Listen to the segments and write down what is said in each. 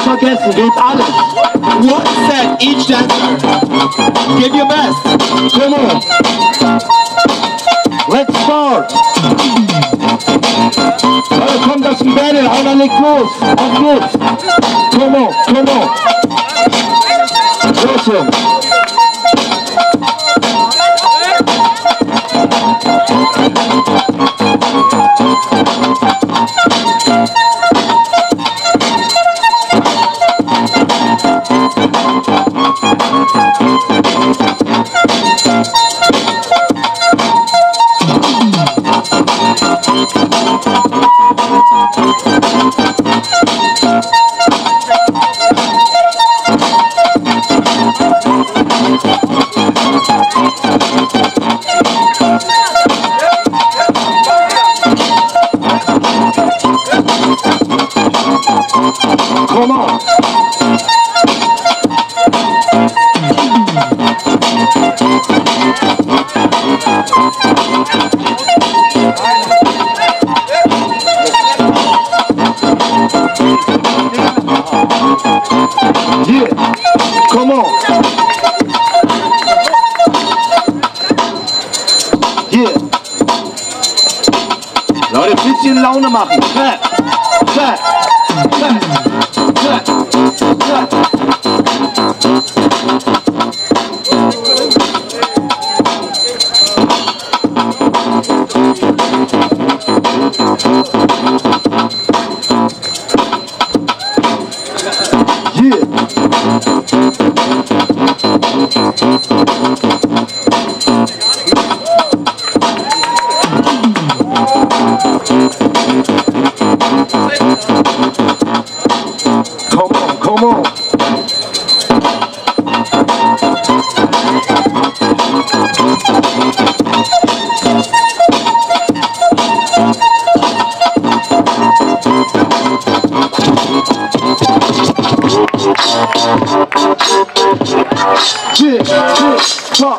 vergessen, gebt alles. One set each dancer. Give your best. Come on. Let's start. Kommt aus dem Battle, einer legt los. Auf geht's. Come on, come on. Los, Jungs. Come on. Yeah. Come on. Yeah. Leute, bisschen Laune machen. Clap. Clap. Clap. Clap. Chick,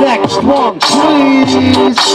Next one, please.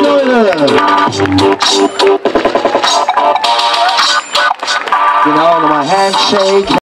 Leute. Genau, nochmal Handshake.